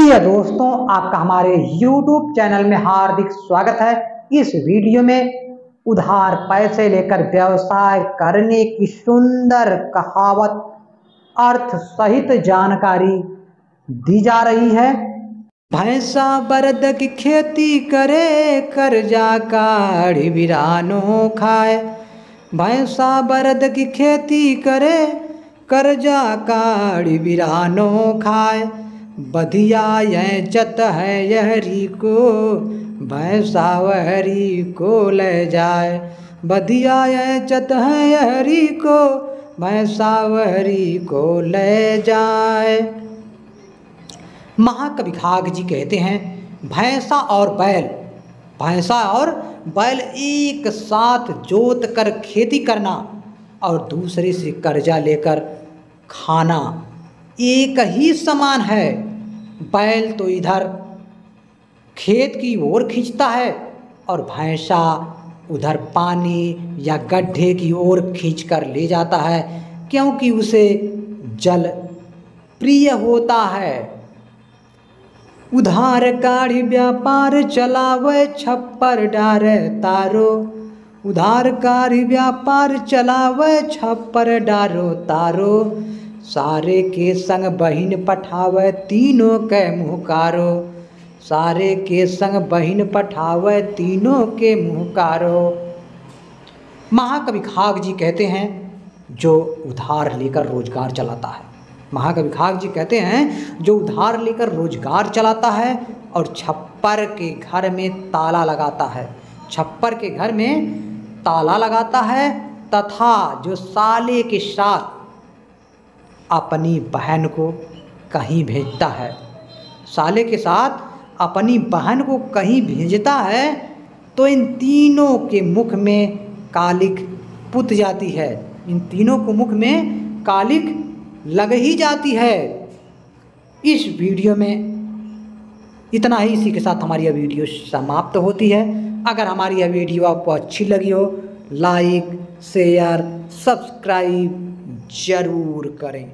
प्रिय दोस्तों, आपका हमारे YouTube चैनल में हार्दिक स्वागत है। इस वीडियो में उधार पैसे लेकर व्यवसाय करने की सुंदर कहावत अर्थ सहित जानकारी दी जा रही है। भैंसा बरद की खेती करे, कर्जा काढ़ी बिरानो खाए। भैंसा बरद की खेती करे, कर्जा काढ़ी बिरानो खाए। बधिया यह चत है यहरी को भैंसा वहरी को ले जाए। बधिया यह चत है यहरी को भैंसा वहरी को ले जाए। महाकवि खाग जी कहते हैं, भैंसा और बैल, भैंसा और बैल एक साथ जोत कर खेती करना और दूसरे से कर्जा लेकर खाना एक ही समान है। बैल तो इधर खेत की ओर खींचता है और भैंसा उधर पानी या गड्ढे की ओर खींच कर ले जाता है, क्योंकि उसे जल प्रिय होता है। उधार गाड़ी व्यापार चलावे, छप्पर डारे तारो। उधार कारी व्यापार चलावे, छप्पर डारो तारो। सारे के संग बहिन पठावे तीनों के मुहकारो। सारे के संग बहिन पठावे तीनों के मुहकारो। महाकवि खाग जी कहते हैं, जो उधार लेकर रोज़गार चलाता है। महाकवि खाग जी कहते हैं, जो उधार लेकर रोज़गार चलाता है और छप्पर के घर में ताला लगाता है। छप्पर के घर में ताला लगाता है तथा जो साले के साथ अपनी बहन को कहीं भेजता है। साले के साथ अपनी बहन को कहीं भेजता है तो इन तीनों के मुख में कालिक पुत जाती है। इन तीनों को मुख में कालिक लग ही जाती है। इस वीडियो में इतना ही। इसी के साथ हमारी यह वीडियो समाप्त होती है। अगर हमारी यह वीडियो आपको अच्छी लगी हो, लाइक, शेयर, सब्सक्राइब ज़रूर करें।